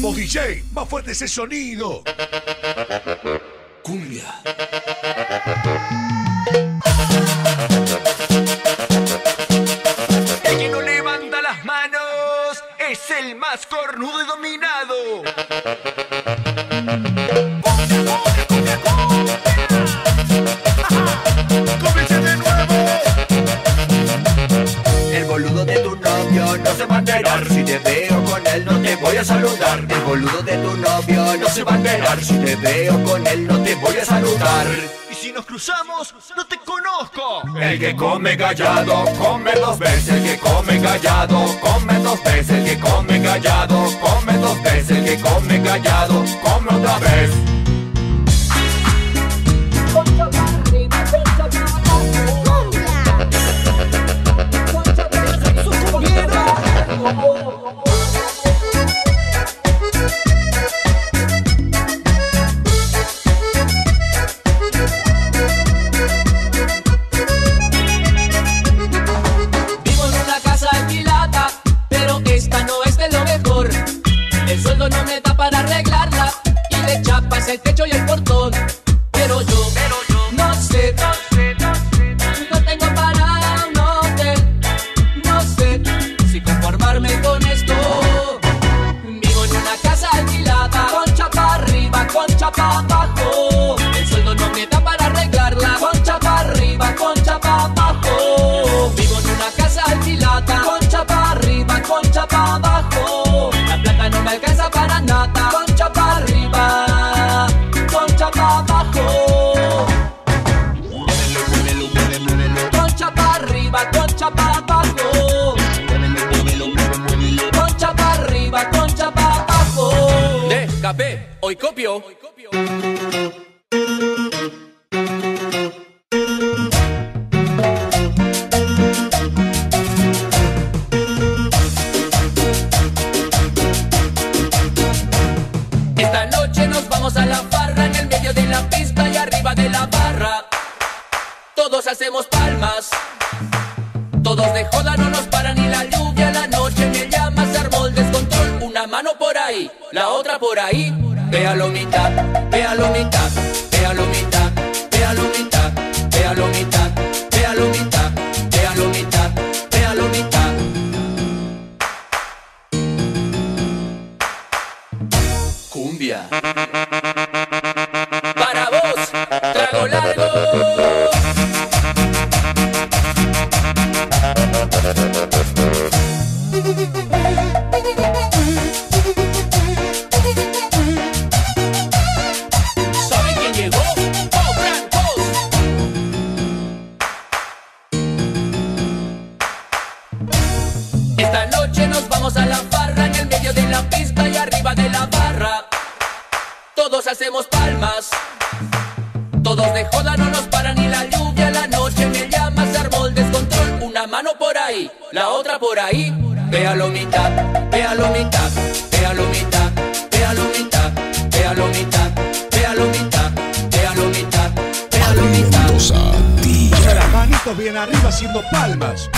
Vamos DJ, más fuerte ese sonido. Cumbia. El que no levanta las manos es el más cornudo y dominado. Si te veo con él no te voy a saludar. Y si nos cruzamos, no te conozco. El que come callado, come dos veces. El que come callado, come dos veces. El que come callado, come dos veces. El que come callado, come otra vez. concha pa' El sueldo no para arreglarla, concha arriba, concha pa' abajo. Vivo en una casa alquilada, concha pa' arriba, concha pa' abajo. La plata no me alcanza para nada, concha pa' arriba, concha pa' abajo. Concha pa' arriba, concha pa' abajo. Concha pa' arriba, concha pa' abajo. Escapé, hoy copio. por ahí, véalo mitad, véalo mitad. manitos bien arriba haciendo palmas.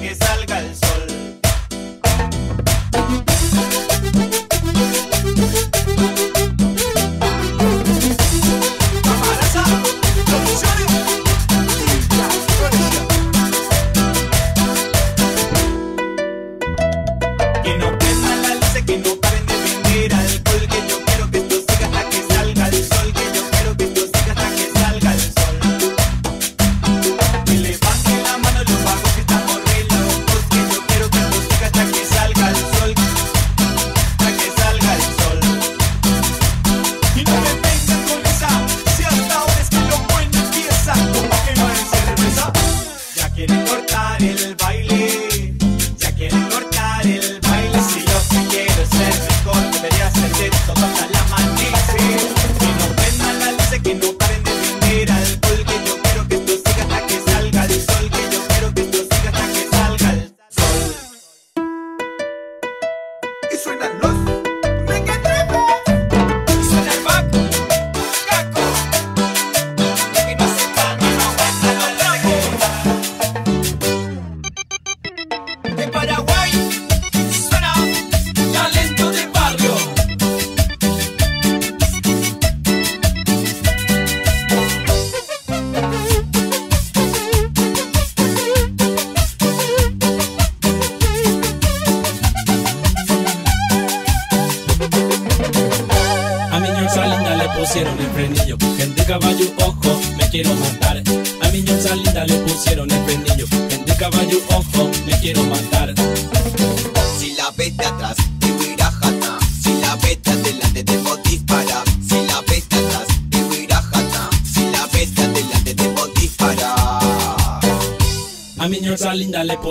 Que salga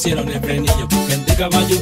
pusieron el frenillo. Gente caballo,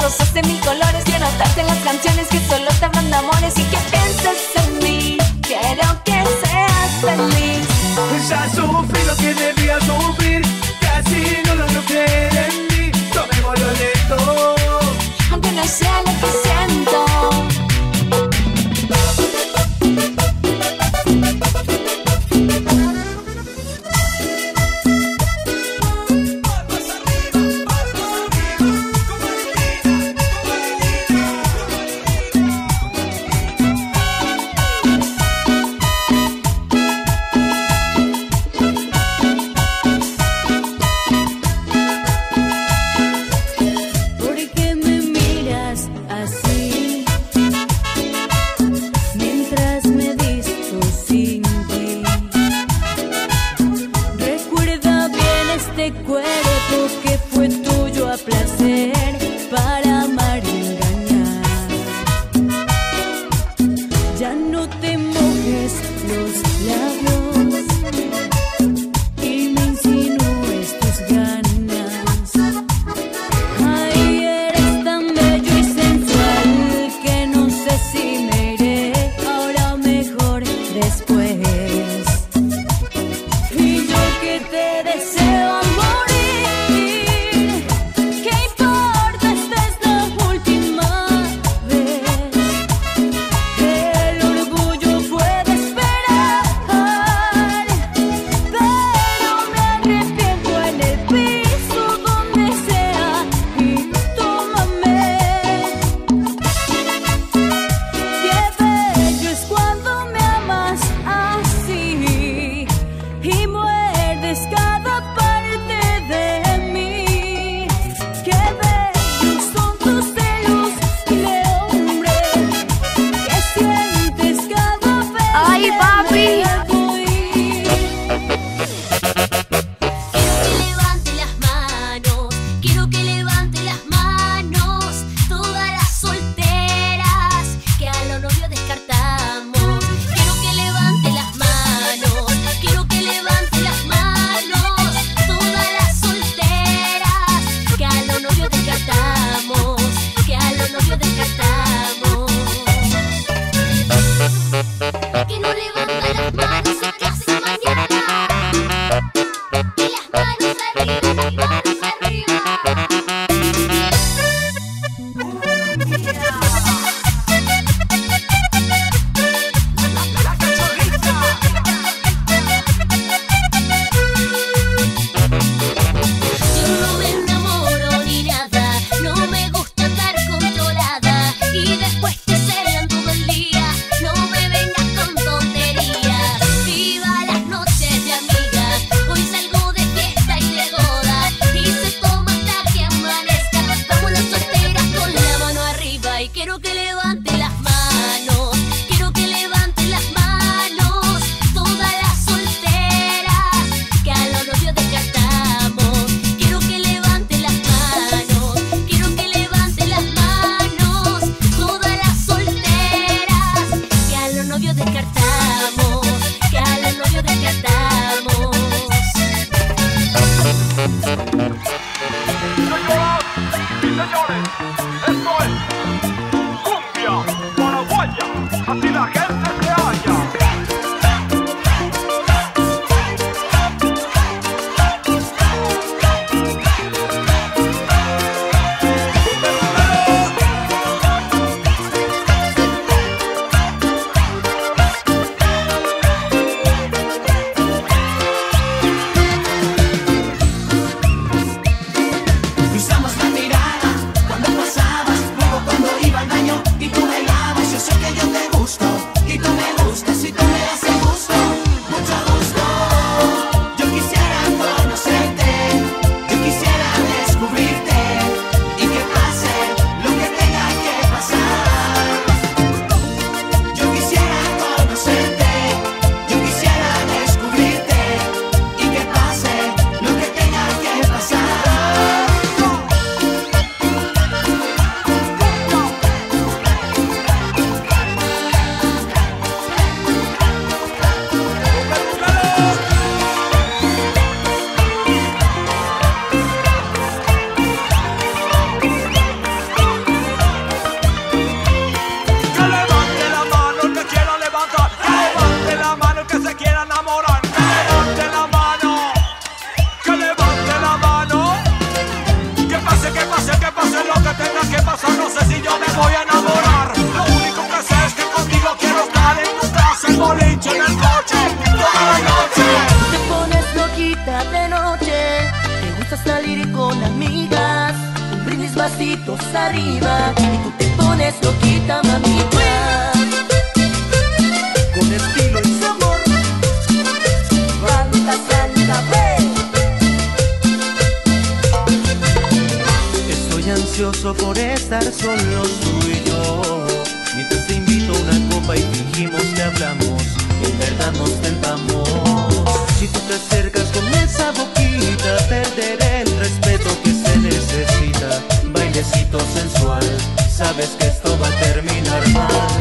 rosas de mil colores. hablar solo tú y yo. Mientras te invito a una copa y fingimos que hablamos, en verdad nos tentamos. Si tú te acercas con esa boquita, perderé el respeto que se necesita. Bailecito sensual, sabes que esto va a terminar mal.